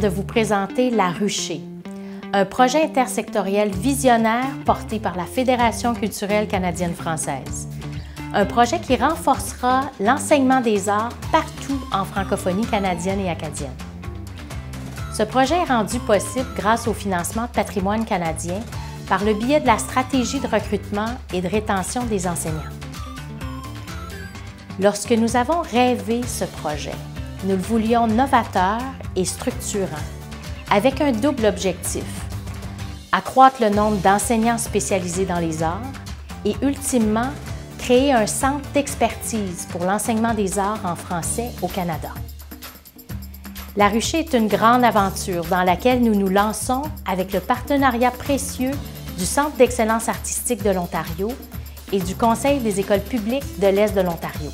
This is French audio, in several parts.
de vous présenter La Ruchée, un projet intersectoriel visionnaire porté par la Fédération culturelle canadienne-française. Un projet qui renforcera l'enseignement des arts partout en francophonie canadienne et acadienne. Ce projet est rendu possible grâce au financement de patrimoine canadien par le biais de la stratégie de recrutement et de rétention des enseignants. Lorsque nous avons rêvé ce projet, nous le voulions novateur et structurant, avec un double objectif, accroître le nombre d'enseignants spécialisés dans les arts et ultimement créer un centre d'expertise pour l'enseignement des arts en français au Canada. La Ruchée est une grande aventure dans laquelle nous nous lançons avec le partenariat précieux du Centre d'excellence artistique de l'Ontario et du Conseil des écoles publiques de l'Est de l'Ontario.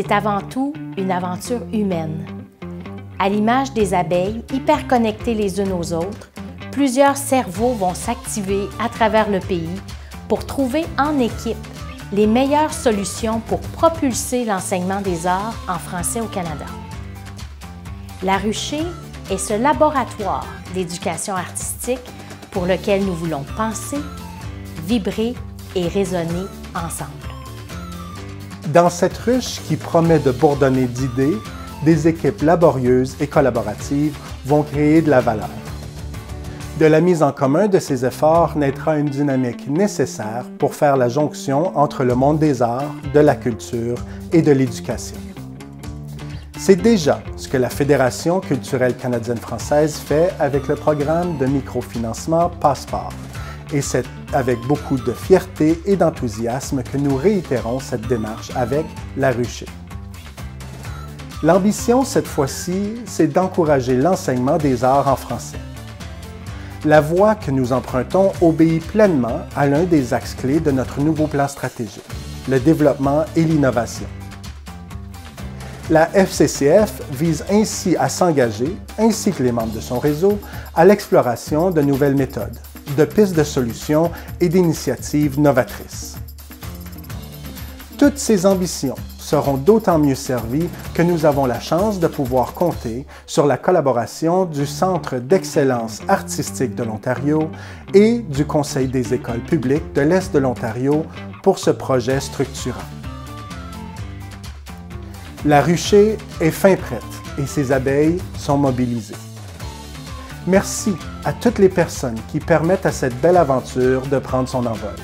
C'est avant tout une aventure humaine. À l'image des abeilles, hyper connectées les unes aux autres, plusieurs cerveaux vont s'activer à travers le pays pour trouver en équipe les meilleures solutions pour propulser l'enseignement des arts en français au Canada. La Ruchée est ce laboratoire d'éducation artistique pour lequel nous voulons penser, vibrer et résonner ensemble. Dans cette ruche qui promet de bourdonner d'idées, des équipes laborieuses et collaboratives vont créer de la valeur. De la mise en commun de ces efforts naîtra une dynamique nécessaire pour faire la jonction entre le monde des arts, de la culture et de l'éducation. C'est déjà ce que la Fédération culturelle canadienne-française fait avec le programme de microfinancement Passeport. Et c'est avec beaucoup de fierté et d'enthousiasme que nous réitérons cette démarche avec La Ruchée. L'ambition, cette fois-ci, c'est d'encourager l'enseignement des arts en français la voie que nous empruntons obéit pleinement à l'un des axes clés de notre nouveau plan stratégique, le développement et l'innovation. La FCCF vise ainsi à s'engager, ainsi que les membres de son réseau, à l'exploration de nouvelles méthodes, de pistes de solutions et d'initiatives novatrices. Toutes ces ambitions seront d'autant mieux servis que nous avons la chance de pouvoir compter sur la collaboration du Centre d'excellence artistique de l'Ontario et du Conseil des écoles publiques de l'Est de l'Ontario pour ce projet structurant. La ruchée est fin prête et ses abeilles sont mobilisées. Merci à toutes les personnes qui permettent à cette belle aventure de prendre son envol.